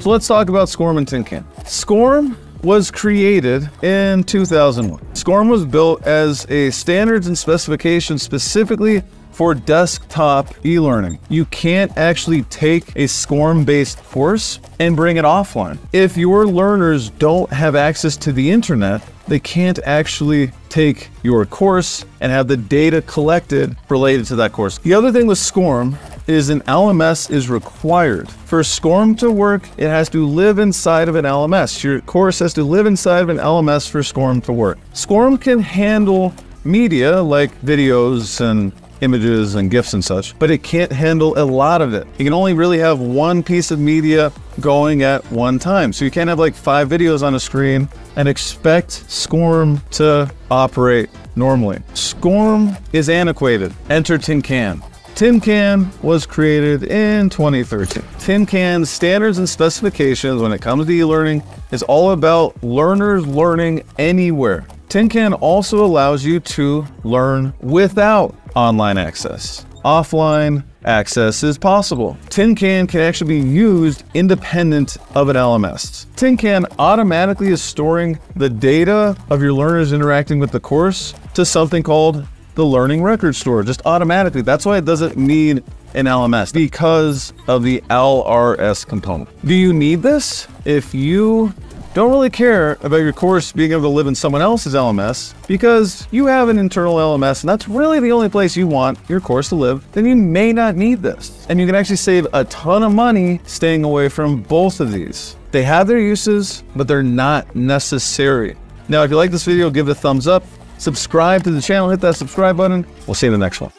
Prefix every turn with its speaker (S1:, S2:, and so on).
S1: So let's talk about SCORM and TinCan. SCORM was created in 2001. SCORM was built as a standards and specification specifically for desktop e-learning. You can't actually take a SCORM-based course and bring it offline. If your learners don't have access to the internet, they can't actually take your course and have the data collected related to that course. The other thing with SCORM is an LMS is required. For SCORM to work, it has to live inside of an LMS. Your course has to live inside of an LMS for SCORM to work. SCORM can handle media like videos and images and GIFs and such, but it can't handle a lot of it. You can only really have one piece of media going at one time. So you can't have like five videos on a screen and expect SCORM to operate normally. SCORM is antiquated. Enter Tin Can. Tin Can was created in 2013. Tin Can's standards and specifications when it comes to e-learning is all about learners learning anywhere. Tin Can also allows you to learn without online access. Offline access is possible. Tin Can can actually be used independent of an LMS. Tin Can automatically is storing the data of your learners interacting with the course to something called the Learning Record Store, just automatically. That's why it doesn't need an LMS because of the LRS component. Do you need this? If you don't really care about your course being able to live in someone else's LMS because you have an internal LMS and that's really the only place you want your course to live, then you may not need this. And you can actually save a ton of money staying away from both of these. They have their uses, but they're not necessary. Now, if you like this video, give it a thumbs up, subscribe to the channel, hit that subscribe button. We'll see you in the next one.